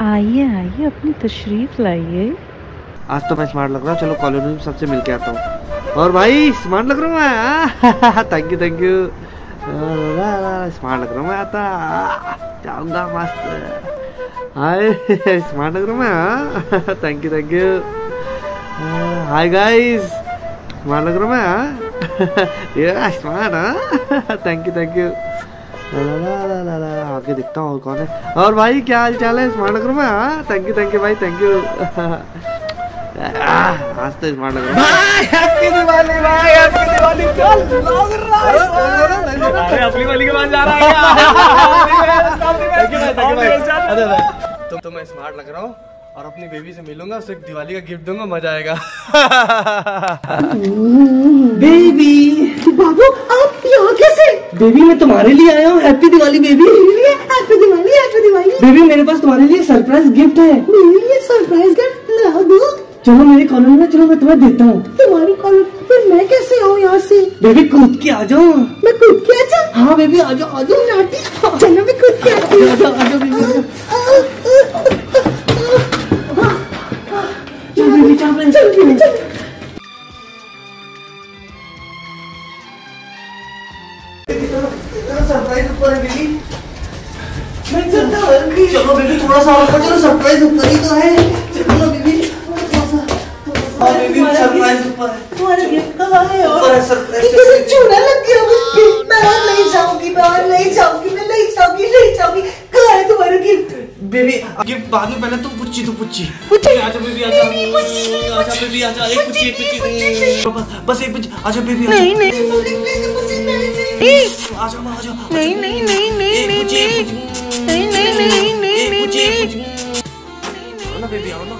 आइए आइए, अपनी तशरीफ़ लाइए। आज तो मैं स्मार्ट लग रहा हूँ। चलो कॉलोनी में सबसे मिल के आता हूँ। और भाई, स्मार्ट लग रहा हूँ thank you thank you smart लग रहा हूँ मैं आता। जाऊँगा मस्त। हाय, स्मार्ट लग रहा हूँ मैं thank you thank you hi guys smart लग रहा हूँ मैं ये smart thank you thank you आगे दिखता हूँ और कौन है। और भाई क्या हाल चाल है स्मार्ट नगर में? हाँ थैंक यू थैंक यू भाई थैंक यू आज तो स्मार्ट लग रहा हैप्पी दिवाली भाई हैप्पी दिवाली चल लग रहा है अपनी वाली के पास जा रहा है थैंक यू भाई थैंक यू भाई अरे भाई तो तो मैं स्मार्ट लग रहा हूँ और अपनी बेबी से मिलूँगा उसे दिवाली का गिफ्ट दूँगा मज़ा आएगा। बेबी बाबू यहाँ कैसे? बेबी मैं तुम्हारे लिए आया हूँ happy Diwali baby happy Diwali happy Diwali. Baby मेरे पास तुम्हारे लिए सरप्राइज़ गिफ्ट है। मेरे लिए सरप्राइज़ गिफ्ट चलो मेरी कॉलोनी में चलो मैं तुम्हें देता हूँ। तुम्हारी कॉलेज फिर मैं कैसे आऊँ यहाँ से? बेबी कूद के आ जाओ। मैं कूद के आ जाऊँ? हाँ बेबी आ जाओ आ जाओ। नाटी चलो मैं कूद के आती हूँ। आ जाओ आ जाओ बेबी। चल बेबी चल चल। बेबी मैं चलता हूँ चलो बेबी थोड़ा सा और चलो सरप्राइज़ ऊपर ही तो है। चलो बेबी हाँ बेबी सरप्राइज़ ऊपर है। तुम्हारा गिफ्ट कहाँ है और ऊपर है सरप्राइज़ किसी चूना लग गया मुझे मैं और नहीं जाऊँगी मैं और नहीं जाऊँगी मैं नहीं जाऊँगी नहीं जाऊँगी कहाँ है तुम्हारा गिफ्ट बेबी गिफ्ट बाद में पहले तुम पुच्ची तू पुच्ची पुच्ची। आजा बेबी आजा। आजा बेबी आजा। एक पुच्ची एक पुच्ची बस- बस एक पुच्ची आजा बेबी आजा। नहीं नहीं। आजा माँ आजा। नहीं। नहीं नहीं नहीं नहीं नहीं नहीं। नहीं नहीं नहीं आओ ना बेबी आओ ना।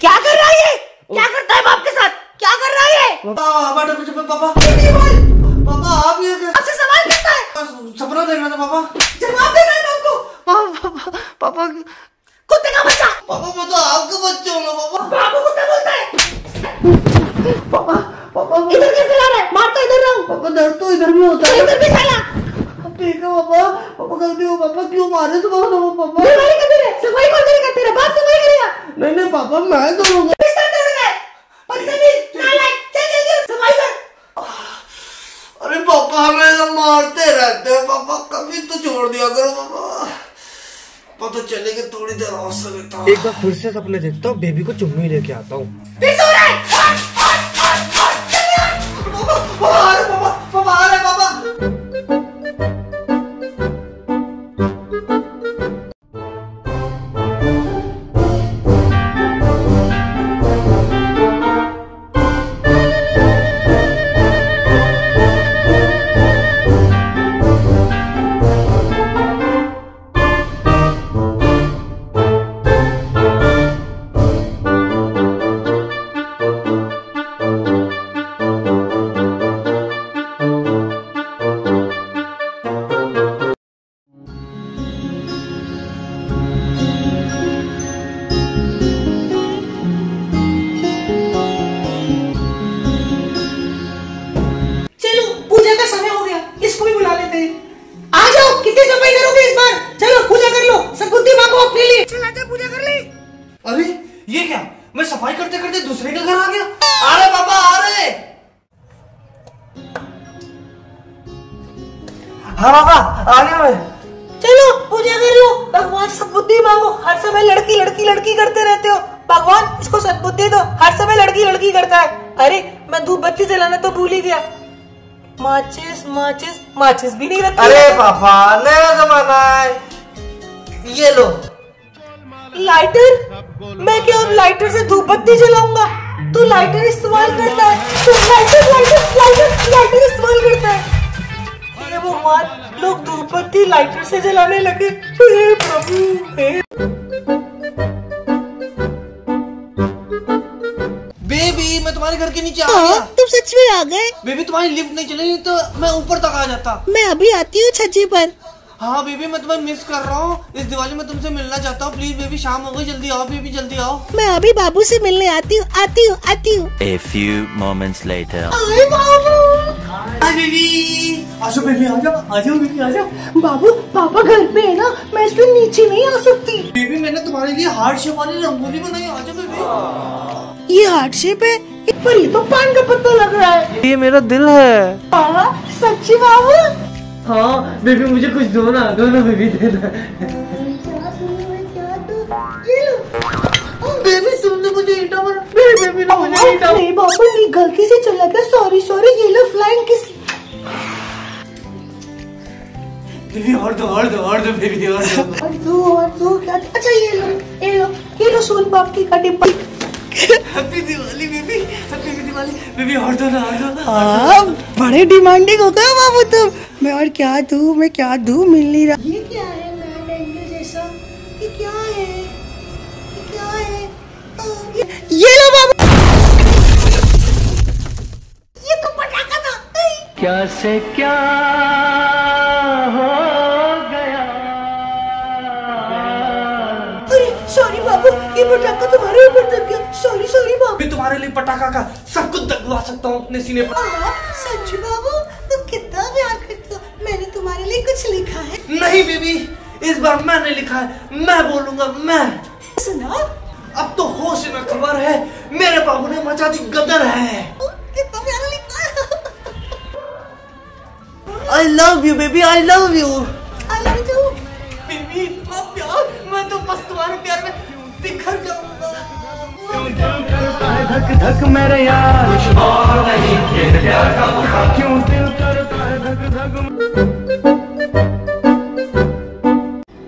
क्या कर रहा है ये? क्या करता है बाप के साथ? क्या कर रहा है पापा आप ये क्या- आपसे सवाल करता है सपना देख रहा था पापा जवाब दे रहा है हमको पापा पापा कुत्ते का बच्चा पापा मैं तो आपका बच्चा हूँ ना पापा बाबू कुत्ता बोलता है पापा पापा इधर कैसे ला रहा है मार तो इधर रहा हूँ पापा दर्द तो इधर भी होता है इधर भी साला ठीक है पापा पापा गलती हो पापा क्यों मारे तो पापा पापा बीमारी का तेरे सफ़ाई कौन करेगा तेरा बाप सफ़ाई करेगा नहीं नहीं पापा मैं करूँगा बिस्तर तोड़ गए बदतमीज नालायक चल जल्दी सफ़ाई कर अरे पापा हमें तो मारते रहते हैं। पापा कभी तो छोड़ दिया करो पापा। पापा तो चले गए थोड़ी देर और से लेता एक बार फिर से सपने देखता हूँ बेबी को चुम्मी लेके आता है। तो भूल ही गया। माचिस माचिस माचिस भी नहीं रखी। अरे पापा नया जमाना है। ये लो। लाइटर मैं क्या अब लाइटर से धूप बत्ती जलाऊँगा? तू लाइटर इस्तेमाल करता है। तू लाइटर लाइटर लाइटर लाइटर इस्तेमाल करता है। अरे भगवान लोग धूप बत्ती लाइटर से जलाने लगे। हे प्रभु घर के नीचे आ गया। तुम सच में आ गए? बेबी तुम्हारी लिफ्ट नहीं चली तो मैं ऊपर तक आ जाता। मैं अभी आती हूँ छज्जे पर। हाँ बेबी मैं तुम्हें मिस कर रहा हूँ। इस दिवाली में तुमसे मिलना चाहता हूँ। प्लीज़ बेबी शाम हो गई। जल्दी आओ बेबी जल्दी आओ। मैं अभी बाबू से मिलने आती हूँ आती हूँ आती हूँ। A few moments later. अरे बाबू! Hi baby. आजो बेबी आ जाओ आ जाओ बेबी आ जाओ। बाबू पापा घर पे है ना? मैं इसलिए नीचे नहीं आ सकती। बेबी मैंने तुम्हारे लिए हार्ट शेप वाली रंगोली बनाई। आ जाओ बेबी। ये हार्ट शेप है? पर ये तो पान का पत्ता लग रहा है। ये मेरा दिल है। हाँ, सच्ची बाबू? हाँ बेबी मुझे कुछ दो ना दो ना बेबी देना। बेबी तुमने मुझे ईटा मारा। मेरी बेबी ने मुझे ईटा नहीं बाबू नहीं गलती से चला गया। सॉरी सॉरी ये लो फ्लाइंग किस बेबी और दो और दो और दो बेबी और दो। और दो और दो क्या अच्छा ये लो ये लो ये लो सोन पापड़ी का डिब्बा happy Diwali baby happy Diwali baby और दो ना और दो हाँ बड़े डिमांडिंग हो गए बाबू तुम। मैं और क्या दूँ मैं क्या दूँ मिल नहीं रहा। ये क्या है? जैसा। ये क्या है? ये क्या है? ये, ये लो बाबू। ये तो पटाखा था। क्या से क्या हो अरे सॉरी बाबू ये पटाखा तुम्हारे ऊपर तक गया मैं तुम्हारे लिए पटाखा का सब कुछ दगवा सकता हूँ अपने सीने पर। हाँ, बाबू तुम कितना प्यार करते हो। मैंने तुम्हारे लिए कुछ लिखा है। नहीं बेबी इस बार मैंने लिखा है। मैं बोलूँगा मैं। सुना। अब तो होश में खबर है मेरे बाबू ने मचा दी गदर है। कितना प्यारा लिखा I love you baby I love you I love you baby इतना प्यार मैं तो बस तुम्हारे प्यार में बिखर जाऊँगा। धक धक मेरे यार। और नहीं क्यों दिल करता है धक धक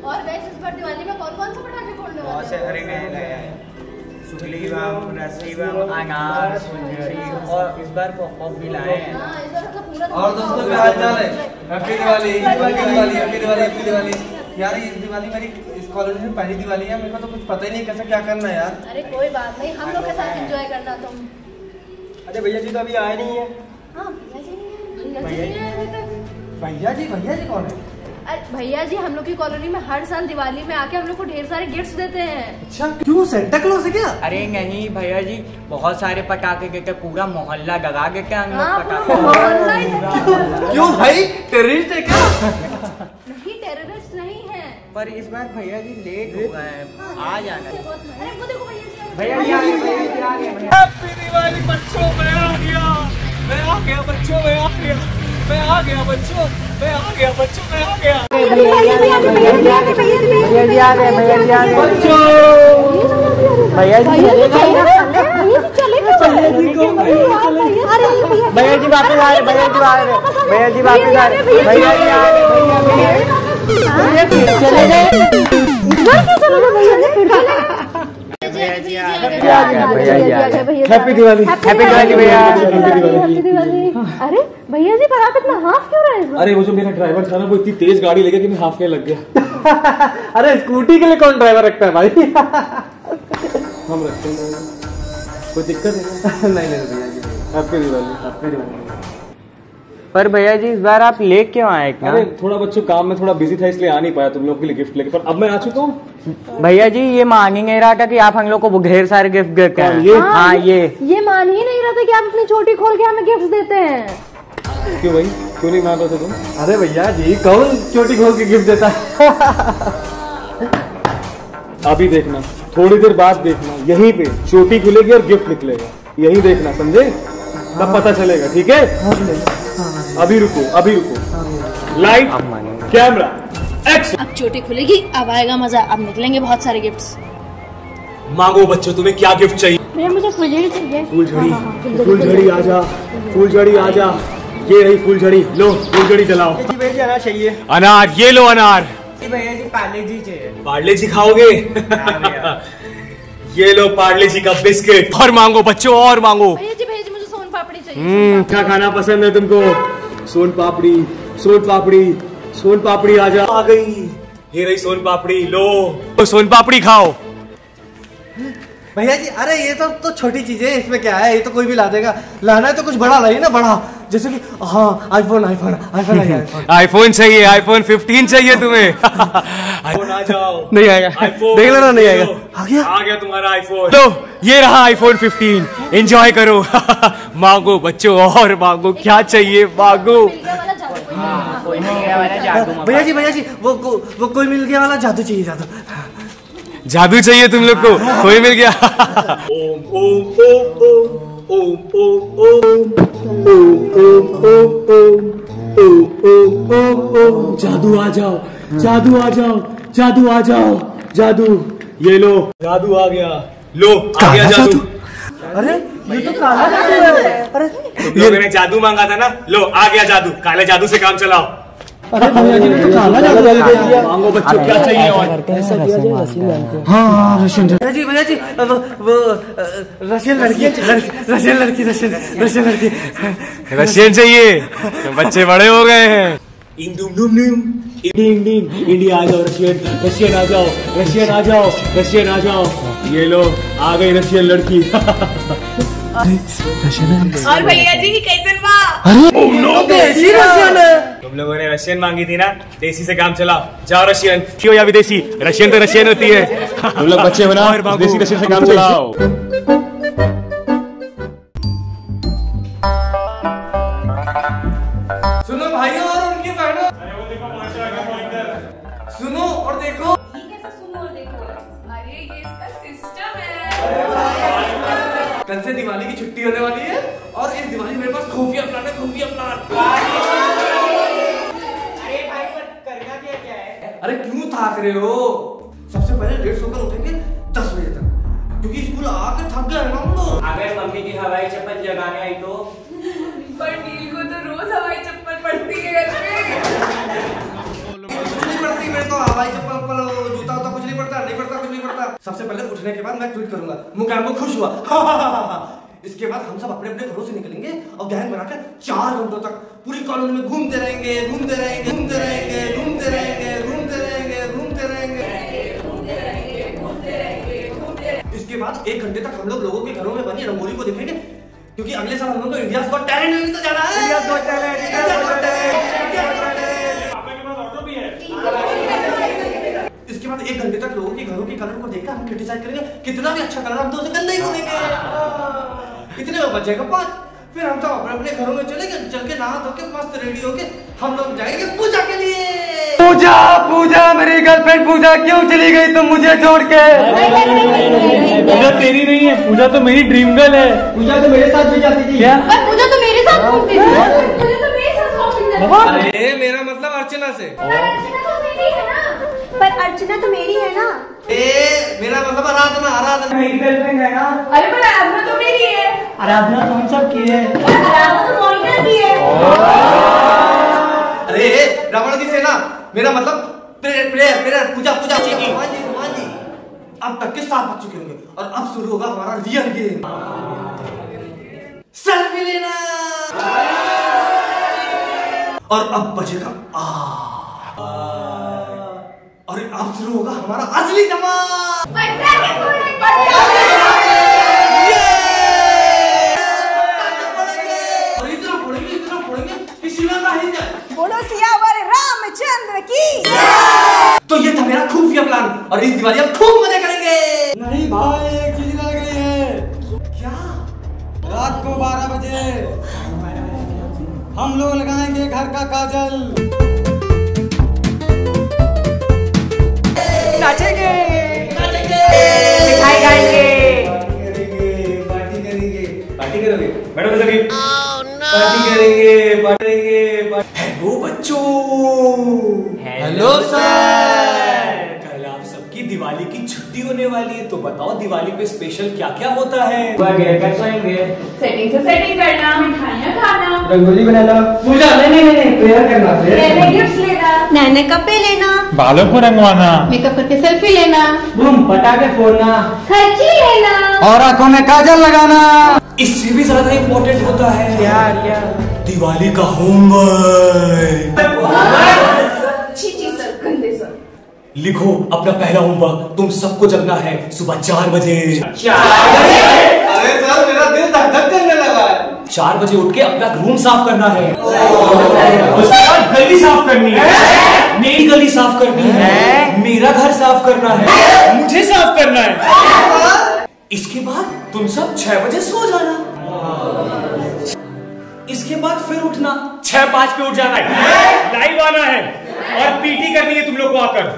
और वैसे इस बार दिवाली में कौन कौन से पटाखे फोड़ने वाले हैं? अरे गए गए सुगलीवम रसीवम अनार फुलझड़ी और इस बार पॉप भी लाए हैं। हाँ, इस बार मतलब पूरा और दोस्तों क्या हाल चाल है? Happy Diwali happy Diwali happy Diwali happy Diwali. यार ये दिवाली मेरी इस कॉलेज में पहली दिवाली है मेरे को तो कुछ पता ही नहीं कैसे क्या करना है यार। अरे कोई बात नहीं हम लोग के साथ एंजॉय करना तुम। अरे भैया जी तो अभी आए नहीं है। हाँ भैया जी भैया जी नहीं है अभी तक। भैया जी भैया जी कौन है? अरे भैया जी हम लोग की कॉलोनी में हर साल दिवाली में आके हम लोग को ढेर सारे गिफ्ट्स देते हैं। अच्छा क्यों? सेंटा क्लॉज है क्या? अरे नहीं भैया जी बहुत सारे पटाखे देते पूरा मोहल्ला गगा के हैं हम लोग पटाखे। ही हैं। क्यों भाई? टेररिस्ट है क्या? पर इस बार भैया जी लेट हो गए हैं आ जाना अरे वो देखो भैया जी आ गए भैया जी आ गए भैया हैप्पी दिवाली बच्चों मैं आ गया मैं आ गया बच्चों मैं आ गया मैं आ गया बच्चों मैं आ गया बच्चों मैं आ गया भैया जी वापस आ रहे भैया जी आ रहे भैया जी वापस आ रहे भैया जी आ रहे हैप्पी दिवाली हैप्पी दिवाली भैया। हैप्पी दिवाली अरे भैया जी पर आप इतना हाफ़ क्यों रहे हैं? अरे वो जो मेरा ड्राइवर था ना वो इतनी तेज गाड़ी लेके कि मैं हाफ़ में लग गया। अरे स्कूटी के लिए कौन ड्राइवर रखता है भाई? हम रखते हैं। कोई दिक्कत है? नहीं नहीं भैया जी। हैप्पी दिवाली हैप्पी दिवाली पर भैया जी इस बार आप लेट क्यों आए? इतना अरे थोड़ा बच्चों काम में थोड़ा बिज़ी था इसलिए आ नहीं पाया। तुम लोग के लिए गिफ्ट लेके। पर अब मैं आ चुका हूँ। भैया जी ये मान ही नहीं रहा था कि आप हम लोग को ढेर सारे गिफ्ट देते हैं। ये? हाँ ये। ये मान ही नहीं रहा था कि आप अपनी छोटी खोल के हमें गिफ्ट देते हैं। क्यों भाई? क्यों नहीं मान रहे थे तुम? अरे भैया जी कौन चोटी खोल के गिफ्ट देता है? अभी देखना थोड़ी देर बाद देखना यहीं पे चोटी खुलेगी और गिफ्ट निकलेगा। यही देखना समझे? तब पता चलेगा ठीक है? अभी रुको अभी रुको। लाइट कैमरा अब चोटी खुलेगी अब आएगा मज़ा। अब निकलेंगे बहुत सारे गिफ्ट्स मांगो बच्चों तुम्हें क्या गिफ्ट चाहिए? भैया मुझे फुलझड़ी चाहिए। फूलझड़ी। फूलझड़ी आजा फूलझड़ी आजा। ये रही फुलझड़ी। लो फुलझड़ी चलाओ। भैया चाहिए। अनार ये लो अनार। भैया जी पाले जी चाहिए पार्ले जी खाओगे ये लो पार्ले जी का बिस्किट। और मांगो बच्चों और मांगो। भैया जी भैया जी मुझे सोन पापड़ी चाहिए। हम्म क्या खाना पसंद है तुमको? सोन पापड़ी सोन पापड़ी। सोन पापड़ी आजा आ गई। ये रही सोन पापड़ी लो। तो सोन पापड़ी खाओ। भैया जी अरे ये तो तो छोटी चीज़ है इसमें क्या है? ये तो कोई भी ला देगा। लाना है तो कुछ बड़ा लाइए ना बड़ा। जैसे कि हाँ iPhone iPhone iPhone iPhone iPhone चाहिए आईफोन 15 चाहिए तुम्हें। आईफोन आ जाओ। नहीं आएगा। देख लेना नहीं आएगा। आ गया? आ गया तुम्हारा आईफोन तो ये रहा आईफोन 15 एंजॉय करो। मांगो बच्चों और मांगो क्या चाहिए? मांगो। भैया जी भैया जी वो वो, वो कोई मिल गया वाला जादू चाहिए जादू। जादू चाहिए तुम लोग को कोई मिल गया। ओम ओम ओम ओम ओम ओम ओम जादू आ जाओ जादू आ जाओ जादू आ जाओ जादू। ये लो जादू आ गया। लो आ गया जादू? अरे ये तो काला जादू है। अरे तुम लोगों ने जादू मांगा था ना? लो आ गया जादू। काले जादू से काम चलाओ। अरे भैया जी ने तो काला जादू दे दिया मांगो बच्चों क्या चाहिए और? हाँ हाँ। रशियन भैया जी भैया जी वो वो रशियन लड़की लड़की- रशियन लड़की रशियन रशियन लड़की। रशियन चाहिए। बच्चे बड़े हो गए हैं। इंडिया आ जाओ रशियन रशियन आ जाओ रशियन आ जाओ रशियन आ जाओ। ये लो आ गई रशियन लड़की। और भैया जी की कैसन बा कैसी रशियन है। तुम लोगों ने रशियन मांगी थी ना? देसी से काम चलाओ। जाओ रशियन। क्यों या विदेशी? रशियन तो रशियन होती है। तुम लोग बच्चे बनाओ देसी रशियन से काम चलाओ। बाद मैं ट्वीट करूँगा मुकाम खुश हुआ। इसके बाद हम सब अपने अपने घरों से निकलेंगे और गहन बनाकर चार घंटों तक पूरी कॉलोनी में घूमते रहेंगे घूमते रहेंगे घूमते रहेंगे घूमते रहेंगे घूमते रहेंगे घूमते रहेंगे। इसके बाद एक घंटे तक हम लोग लोगों के घरों में बनी रंगोली को देखेंगे क्योंकि अगले साल हम लोग को इंडिया गॉट टैलेंट में तो जाना है। India got talent India got talent India got talent इसके बाद एक घंटे तक लोगों के घरों के कलर को देखकर हम क्रिटिसाइज करेंगे कितना भी अच्छा कलर हम तो उसे गंदा ही बोलेंगे कितने में बचेगा पाँच। फिर हम सब अपने अपने घरों में चलेंगे चल के नहा धो के मस्त रेडी होके हम लोग जाएँगे पूजा के लिए। पूजा पूजा मेरी गर्लफ्रेंड पूजा क्यों चली गई तुम मुझे छोड़ के? पूजा तेरी नहीं है पूजा तो मेरी ड्रीम गर्ल है। पूजा तो मेरे साथ भी जाती थी। क्या? पूजा तो मेरे साथ घूमती थी। पूजा तो मेरे साथ शॉपिंग थी। अरे मेरा मतलब अर्चना से। पर अर्चना तो मेरी है ना? ए मेरा मतलब आराधना आराधना। मेरी गर्लफ्रेंड है ना अरे पर आराधना तो मेरी है। आराधना तो हम सब की है। और आराधना तो मोनिका की है। अरे रावण की सेना मेरा मतलब प्रेयर प्रेयर प्रेयर पूजा पूजा हनुमान जी। हनुमान जी अब तक के साथ बज चुके होंगे? और अब शुरू होगा हमारा रियल गेम सेल्फी लेना। और अब बजेगा आ। और अब शुरू होगा हमारा असली धमाल बोलो सियावर रामचंद्र की। तो ये था मेरा खुफिया प्लान और इस दिवाली हम खूब मज़े करेंगे। नहीं भाई एक चीज़ रह गई है। क्या? रात को 12 बजे। हम लोग लगाएँगे घर का काजल। नाचेंगे। मिठाई खाएँगे पार्टी करेंगे। पार्टी करोगे? बैठो सभी पार्टी करेंगे पार्टी करेंगे हेलो बच्चों। हेलो सर कल आप सबकी दिवाली की छुट्टी होने वाली है तो बताओ दिवाली पे स्पेशल क्या क्या होता है? सेटिंग से सेटिंग करना मिठाइयाँ खाना। रंगोली बनाना। पूजा नहीं नहीं नहीं नहीं प्रेयर करना। गिफ्ट लेना। नए नए कपड़े लेना। बालों को रंगवाना। मेकअप करके सेल्फी लेना। बूम पटाखे फोड़ना। खर्ची लेना। और आँखों में काजल लगाना। इससे भी ज़्यादा इम्पोर्टेंट होता है। क्या क्या? दिवाली का होमवर्क। छी छी सर गंदे सर लिखो अपना पहला होमवर्क। तुम सबको जगना है सुबह चार बजे। अरे सर मेरा दिल धक धक है चार बजे उठ के अपना रूम साफ़ करना है। उसके बाद गली साफ़ करनी है। मेरी गली साफ़ करनी है। मेरा घर साफ़ करना है। मुझे साफ़ करना है। इसके बाद तुम सब छह बजे सो जाना। इसके बाद फिर उठना। छह पाँच पे उठ जाना है। लाइव आना है। और पीटी करनी है तुम लोग को आकर।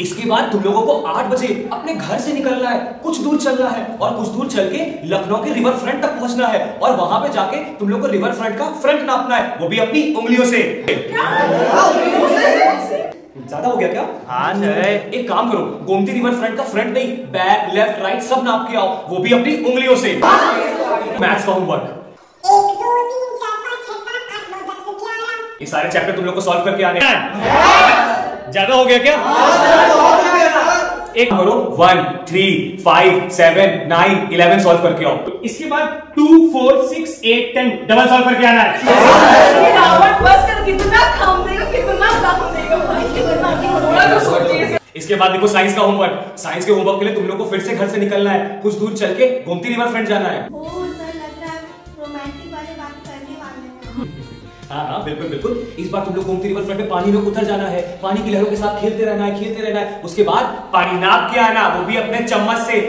इसके बाद तुम लोगों को आठ बजे अपने घर से निकलना है। कुछ दूर चलना है और कुछ दूर चल के लखनऊ के रिवर फ्रंट तक पहुँचना है और वहाँ पे जाके तुम लोग को रिवर फ्रंट का फ्रंट नापना है। वो भी अपनी उंगलियों से। ज़्यादा हो गया क्या? हाँ एक काम करो गोमती रिवर फ्रंट का फ्रंट नहीं बैक लेफ़्ट राइट सब नाप के आओ। वो भी अपनी उंगलियों से। मैथ्स का होमवर्क ये सारे चैप्टर तुम लोग को सॉल्व करके आने हैं। ज़्यादा हो गया क्या? एक करो one three five seven nine eleven solve करके आओ। इसके बाद two four six eight ten double solve करके आना है। तो इसके बाद देखो साइंस का होमवर्क साइंस के होमवर्क के लिए तुम लोग को फिर से घर से निकलना है। कुछ दूर चल के गोमती रिवर फ्रंट जाना है। हाँ हाँ बिल्कुल बिल्कुल। इस बार तुम लोग गोमती रिवर फ्रंट में पानी में उतर जाना है। पानी की लहरों के साथ खेलते रहना है खेलते रहना है। उसके बाद पानी नाप के आना वो भी अपने चम्मच से।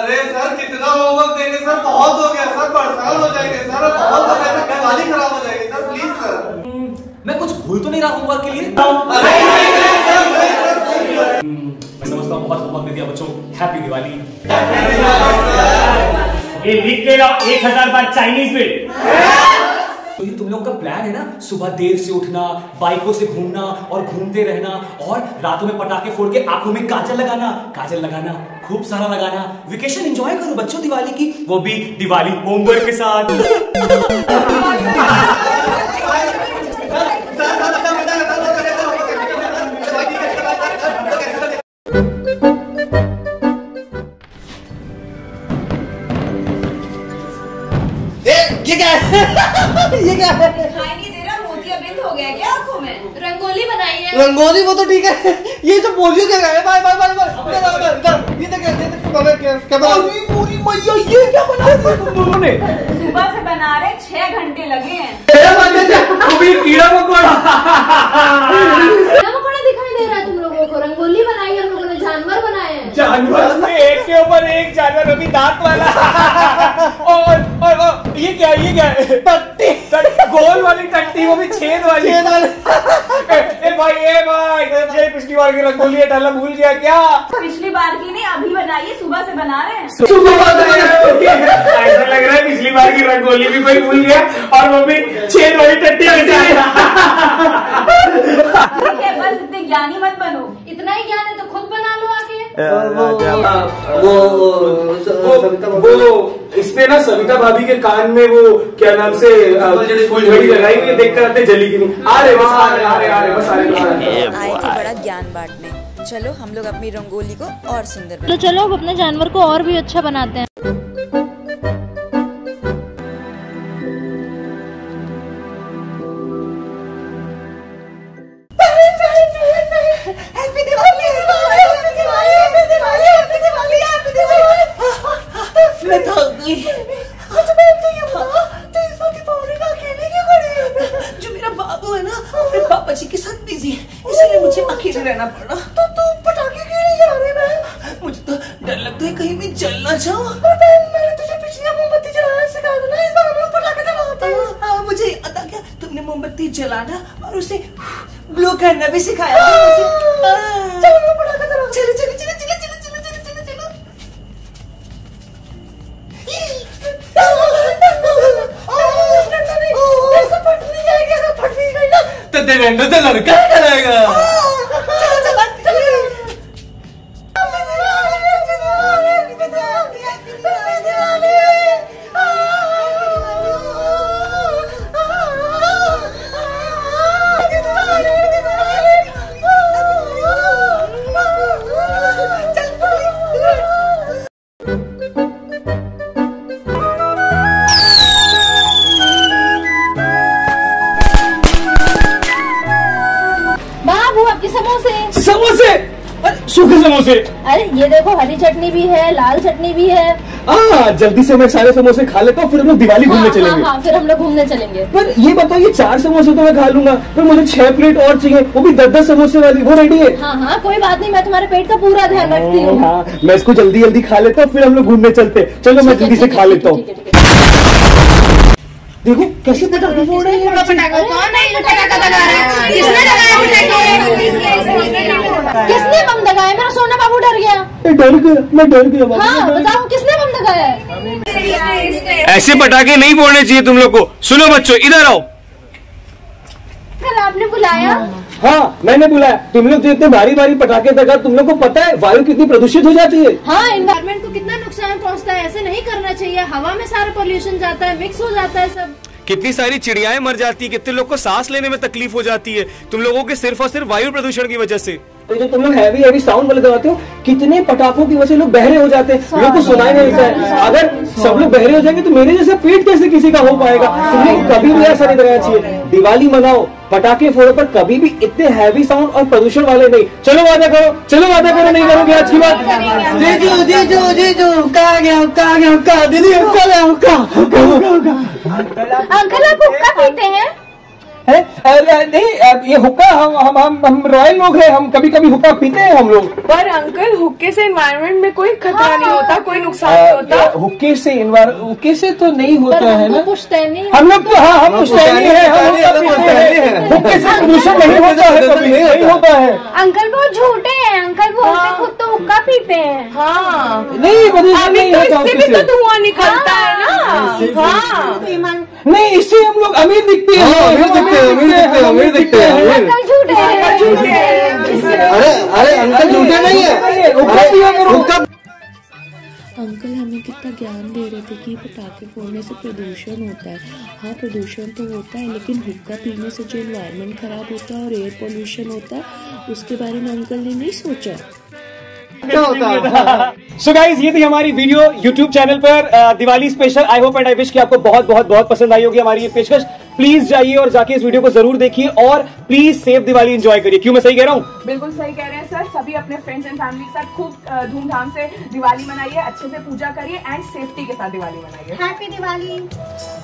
अरे सर कितना होमवर्क देंगे सर? बहुत हो गया सर परेशान हो जाएँगे सर बहुत हो गया सर। दिवाली खराब हो जाएगी सर प्लीज़ सर मैं कुछ भूल तो नहीं रहा होमवर्क के लिए। हम्म, मैं समझता हूँ बहुत होमवर्क दे दिया बच्चों हैप्पी दिवाली ये लिख लाओ एक हज़ार बार चाइनीज़ में तो ये तुम लोग का प्लान है ना? सुबह देर से उठना, बाइकों से घूमना और घूमते रहना और रातों में पटाखे फोड़ के आँखों में काजल लगाना। काजल लगाना, खूब सारा लगाना। वेकेशन एंजॉय करो बच्चों दिवाली की, वो भी दिवाली होमवर्क के साथ। ये क्या है। दिखाई नहीं दे रहा हो गया क्या आँखों में? रंगोली बनाई है। रंगोली वो तो ठीक है। ये जो पोलियो क्या है बाय बाय बाय बाय। इधर इधर इधर ये देख ये देख अरे पूरी मैया ये क्या बना दिया तुम दोनों ने? सुबह से बना रहे छह घंटे लगे हैं। कीड़ा मकोड़ा। क्या मकोड़ा दिखाई दे रहा है तुम लोगों को। रंगोली बनाई है हम लोगों ने जानवर बनाए हैं। जानवर? में एक के ऊपर एक जानवर अभी दांत वाला। और और, और ये क्या ये क्या? है टट्टी गोल वाली टट्टी वो भी छेद वाली। छेद वाली। ए, ए भाई ए भाई ये पिछली बार की रंगोली डाला भूल गया क्या? पिछली बार की नहीं अभी बनाई हैं। सुबह से बना रहे हैं। ऐसा लग रहा है पिछली बार की रंगोली भी कोई भूल गया और वो भी छेद वाली टट्टी है ज्ञानी मत बनो। इतना ही ज्ञान है तो खुद बना लो आके वो वो इसने ना सविता भाभी के कान में वो क्या नाम से फुलझड़ी लगाई हुई है देख कर आते जली की नहीं। आ रहे बस आ रहे आ रहे आ रहे बस आ रहे बस आ रहे। आए थे बड़ा ज्ञान बांटने। चलो हम लोग अपनी रंगोली को और सुंदर तो चलो अब अपने जानवर को और भी अच्छा बनाते हैं। வேண்டும் என்று நான் ये देखो हरी चटनी भी है लाल चटनी भी है। हाँ जल्दी से मैं सारे समोसे खा लेता हूँ फिर हम लोग दिवाली घूमने हाँ, चलेंगे। हाँ, हाँ, फिर हम लोग घूमने चलेंगे। पर ये बताओ ये चार समोसे तो मैं खा लूँगा फिर मुझे छह प्लेट और चाहिए वो भी दस दस समोसे वाली वो रेडी है? हाँ हाँ कोई बात नहीं मैं तुम्हारे पेट का पूरा ध्यान रखती हूँ। हाँ मैं इसको जल्दी जल्दी खा लेता हूँ फिर हम लोग घूमने चलते। चलो मैं जल्दी से खा लेता हूँ। ठीक है, ठीक है। देखो कैसे पटाखे फोड़ रहे हैं? किसने बम दगाया मेरा सोना बाबू डर गया। मैं डर गया मैं डर गया हाँ बताओ किसने बम दगाया ऐसे पटाखे नहीं फोड़ने चाहिए तुम लोग को। सुनो बच्चों इधर आओ। कल आपने बुलाया? हाँ मैंने बुलाया। तुम लोग जो इतने भारी भारी पटाखे दगा तुम लोग को पता है वायु कितनी प्रदूषित हो जाती है? हाँ इन्वायरमेंट को कितना नुकसान पहुँचता है ऐसे नहीं करना चाहिए। हवा में सारा पोल्यूशन जाता है मिक्स हो जाता है सब। कितनी सारी चिड़ियाएँ मर जाती है कितने लोग को सांस लेने में तकलीफ़ हो जाती है। तुम लोगों के सिर्फ़ और सिर्फ़ वायु प्रदूषण की वजह से। तो जो तुम लोग हैवी हैवी साउंड वाले दबाते हो कितने पटाखों की वजह से लोग बहरे हो जाते हैं। लोग को सुनाई नहीं देता है। अगर सब लोग बहरे हो जाएँगे तो मेरे जैसा पेट कैसे किसी का हो पाएगा? तुम लोग को कभी भी ऐसा नहीं करना चाहिए। दिवाली मनाओ पटाखे फोड़ो पर कभी भी इतने हैवी साउंड और प्रदूषण वाले नहीं। चलो वादा करो चलो वादा करो नहीं करोगे आज की बात। जीजू जीजू जीजू कहा गया कहा गया कहा दीदी अंकल आप हुक्का पीते हैं? है? नहीं ये हुक्का हम हम हम हम रॉयल लोग हैं हम कभी कभी हुक्का पीते हैं हम लोग। पर अंकल हुक्के से एनवायरनमेंट में कोई खतरा हाँ। नहीं होता कोई नुकसान नहीं होता। हुक्के से हुक्के से तो नहीं होता है ना? पुश्तैनी हम लोग तो हाँ हम पुश्तैनी हैं हम हुक्का हैं से प्रदूषण नहीं होता है कभी नहीं होता है। अंकल वो झूठे हैं अंकल बोलते खुद तो हुक्का पीते हैं। हाँ। नहीं प्रदूषण नहीं तो तो धुआँ निकलता है ना। हाँ। नहीं इससे हम लोग अमीर दिखते हैं। हाँ, अमीर दिखते हैं, अमीर दिखते हैं, अमीर दिखते हैं, अंकल झूठे हैं। झूठे हैं। अरे अरे अंकल झूठे नहीं है। अंकल हमें कितना ज्ञान दे रहे थे कि पटाखे फोड़ने से प्रदूषण होता है। हाँ प्रदूषण तो होता है लेकिन हुक्का पीने से जो इन्वायरमेंट खराब होता है और एयर पोल्यूशन होता है उसके बारे में अंकल ने नहीं सोचा? क्या होता है सो गाइज़ ये थी हमारी वीडियो YouTube चैनल पर Diwali special I hope and I wish कि आपको बहुत बहुत बहुत पसंद आई होगी हमारी ये पेशकश। प्लीज़ जाइए और जाके इस वीडियो को ज़रूर देखिए और प्लीज़ सेफ़ दिवाली एंजॉय करिए। क्यों मैं सही कह रहा हूँ? बिल्कुल सही कह रहे हैं सर। सभी अपने फ्रेंड्स एंड फैमिली के साथ खूब धूमधाम से दिवाली मनाइए अच्छे से पूजा करिए एंड सेफ्टी के साथ दिवाली मनाइए। हैप्पी दिवाली।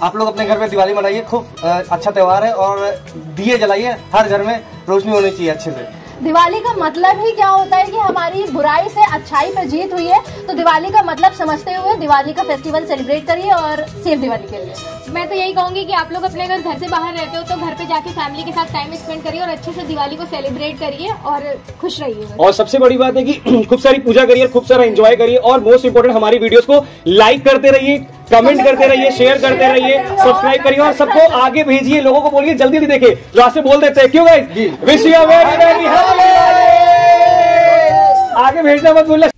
आप लोग अपने घर में दिवाली मनाइए। खूब अच्छा त्योहार है और दिए जलाइए। हर घर में रोशनी होनी चाहिए अच्छे से। दिवाली का मतलब ही क्या होता है कि हमारी बुराई से अच्छाई पर जीत हुई है। तो दिवाली का मतलब समझते हुए दिवाली का फेस्टिवल सेलिब्रेट करिए और सेफ़ दिवाली के लिए। मैं तो यही कहूँगी कि आप लोग अपने अगर घर से बाहर रहते हो तो घर पे जाके फैमिली के साथ टाइम स्पेंड करिए और अच्छे से दिवाली को सेलिब्रेट करिए और खुश रहिए। और सबसे बड़ी बात है कि खूब सारी पूजा करिए खूब सारा एंजॉय करिए और मोस्ट इंपोर्टेंट हमारी वीडियोस को लाइक करते रहिए। कमेंट करते रहिए शेयर करते रहिए सब्सक्राइब करिए और सबको आगे भेजिए लोगों को बोलिए जल्दी जल्दी देखिए। लास्ट में बोल देते हैं क्यों guys wish you very very आगे भेजना मत भूलना।